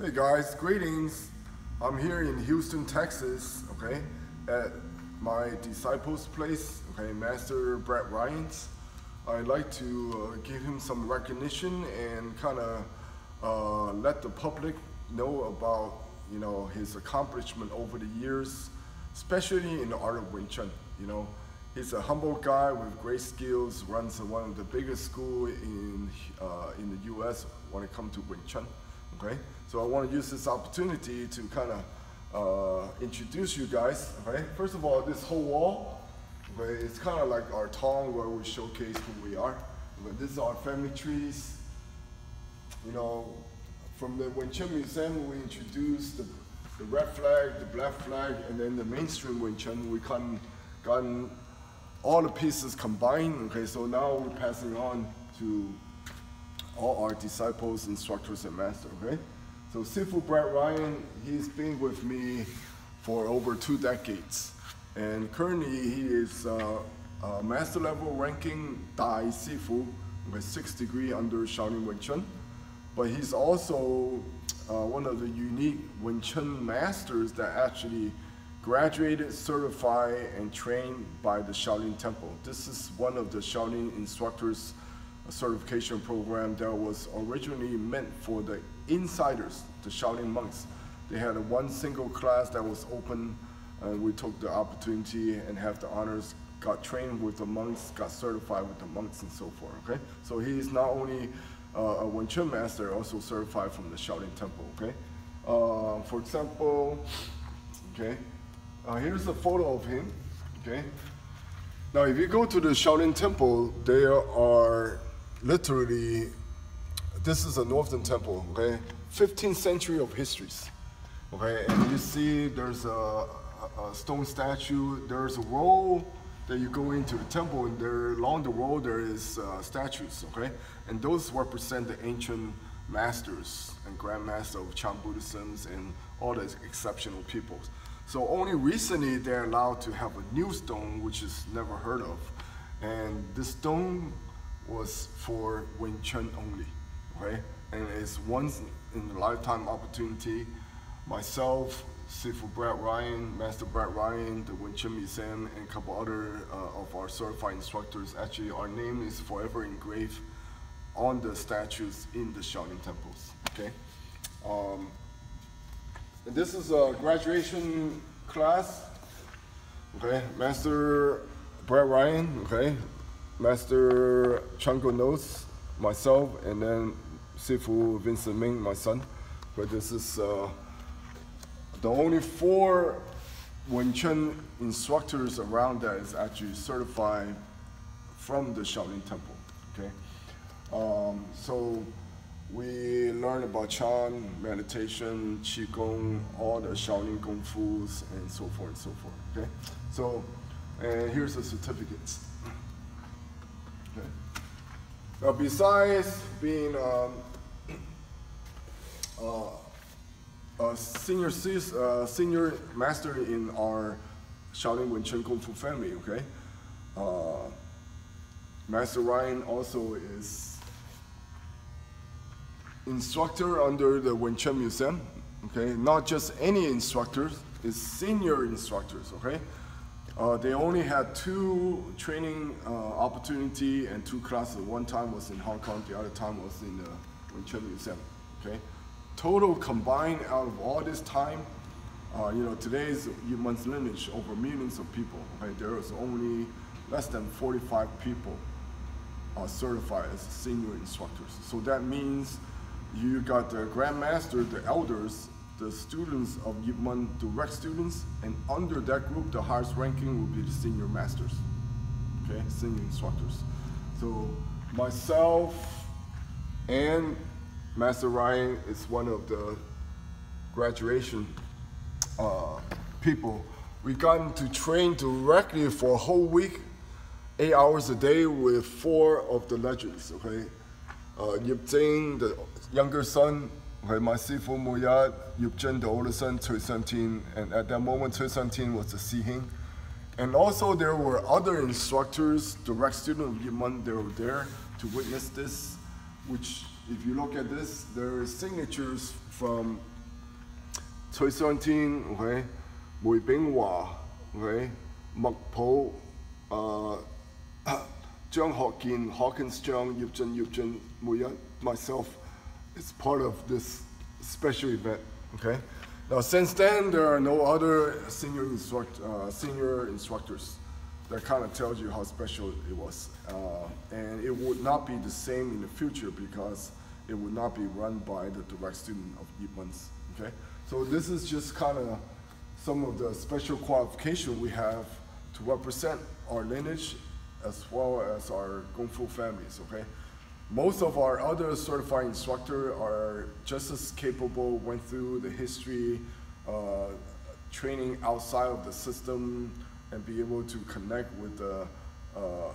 Hey guys, greetings. I'm here in Houston, Texas, okay, at my disciple's place, okay, Master Brad Ryan's. I'd like to uh, give him some recognition and kind of uh, let the public know about, you know, his accomplishment over the years, especially in the art of Wing Chun, you know. He's a humble guy with great skills, runs one of the biggest school in, uh, in the US when it comes to Wing Chun, okay? So I want to use this opportunity to kind of uh, introduce you guys, okay? First of all, this whole wall, okay, it's kind of like our town where we showcase who we are. But this is our family trees. You know, from the Wing Chun Museum, we introduced the, the red flag, the black flag, and then the mainstream Wing Chun. We kind gotten all the pieces combined. Okay, so now we're passing on to all our disciples, instructors, and masters. Okay, so Sifu Brad Ryan, he's been with me for over two decades, and currently he is uh, master level ranking Dai Sifu with six degree under Shaolin Wing Chun, but he's also uh, one of the unique Wing Chun masters that actually graduated, certified, and trained by the Shaolin Temple. This is one of the Shaolin instructors certification program that was originally meant for the insiders, the Shaolin monks. They had a one single class that was open, and we took the opportunity and have the honors, got trained with the monks, got certified with the monks and so forth, okay? So he is not only uh, a Wing Chun master, also certified from the Shaolin Temple, okay? Uh, for example, okay, uh, here's a photo of him, okay? Now, if you go to the Shaolin Temple, there are literally, this is a northern temple, okay? 15th century of histories, okay? And you see there's a, a, stone statue, there's a road that you go into the temple and there along the road there is uh, statues, okay? And those represent the ancient masters and grandmaster of Chan Buddhism and all the exceptional peoples. So only recently they're allowed to have a new stone, which is never heard of. And this stone was for Wing Chun only, okay? And it's once in a lifetime opportunity. Myself, Sifu Brad Ryan, Master Brad Ryan, the Wing Chun Museum, and a couple other uh, of our certified instructors. Actually, our name is forever engraved on the statues in the Shaolin temples, okay? Um, and this is a graduation class, okay? Master Brad Ryan, okay? Master Chango Knows, myself, and then Sifu Vincent Ming, my son. But this is uh, the only four Wing Chun instructors around that is actually certified from the Shaolin Temple, okay? Um, so we learn about Chan, meditation, Qigong, all the Shaolin Kung Fu's, and so forth and so forth, okay? So, and here's the certificates. Now, besides being um, uh, a senior uh, senior master in our Shaolin Wing Chun Kung Fu family, okay, uh, Master Ryan also is instructor under the Wing Chun Museum, okay, not just any instructors, it's senior instructors, okay. Uh, they only had two training uh, opportunity and two classes. One time was in Hong Kong, the other time was in Wing Chun Museum. Okay, total combined out of all this time, uh, you know, today's month's lineage over millions of people. Okay, there is only less than 45 people are certified as senior instructors. So that means you got the grandmaster, the elders, the students of Yip Man direct students, and under that group, the highest ranking will be the senior masters, okay, senior instructors. So myself and Master Ryan is one of the graduation uh, people. We gotten to train directly for a whole week, eight hours a day with four of the legends, okay? Uh, Yip Ching, the younger son, Okay, my Sifu Muyat, Yip Chun, the older son, Cui Tin, and at that moment, Cui Tin was the Sihing. And also there were other instructors, direct students of Yip Man, they were there to witness this, which if you look at this, there are signatures from Cui Xuanting, okay, Mui Binghua, okay, Mak Po, uh, Zhang Hawkin, Hawkins Zhang, Yip Zhen, Yip Zhen, Muya, myself, it's part of this special event, okay? Now, since then, there are no other senior, instruct, uh, senior instructors. That kind of tells you how special it was. Uh, and it would not be the same in the future because it would not be run by the direct student of Yip Mun's, okay? So this is just kind of some of the special qualification we have to represent our lineage as well as our Kung Fu families, okay? Most of our other certified instructors are just as capable, went through the history, uh, training outside of the system, and be able to connect with the uh,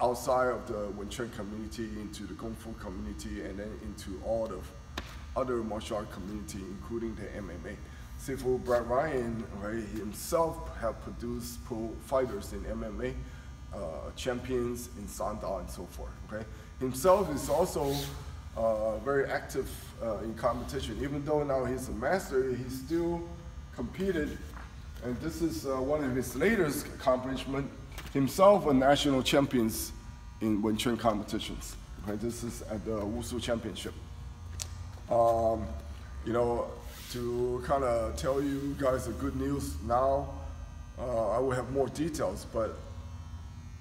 outside of the Wing Chun community into the Kung Fu community and then into all the other martial art community, including the MMA. Sifu Brad Ryan, right, himself have produced pro fighters in MMA, uh, champions in Sanda and so forth, okay? Himself is also uh, very active uh, in competition. Even though now he's a master, he still competed, and this is uh, one of his latest accomplishments. Himself a national champions in Chun competitions. Okay, this is at the Wushu Championship. Um, you know, to kind of tell you guys the good news now, uh, I will have more details, but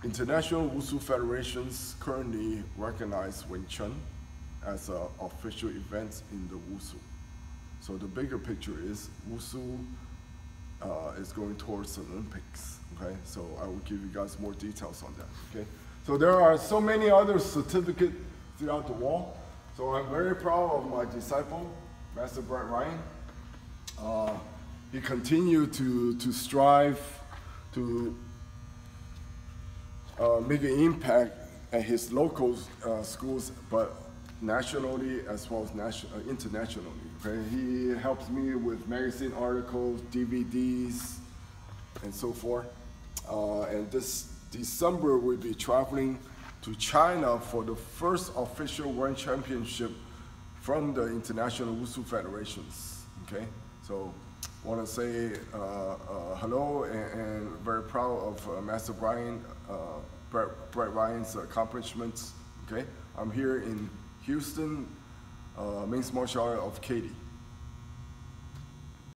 International Wushu Federations currently recognize Wing Chun as an official event in the Wushu. So the bigger picture is Wushu uh, is going towards the Olympics. Okay, so I will give you guys more details on that. Okay, so there are so many other certificates throughout the wall. So I'm very proud of my disciple, Master Brad Ryan. Uh, he continued to to strive to uh, make an impact at his local uh, schools, but nationally as well as nation, uh, internationally. Okay? He helps me with magazine articles, DVDs, and so forth. Uh, and this December, we'll be traveling to China for the first official World Championship from the International Wushu Federations. Okay, so want to say uh, uh, hello and, and, very proud of uh, Master Brian Brett, Brett, Ryan's accomplishments. Okay, I'm here in Houston, uh, Mixed Martial Art of Katy.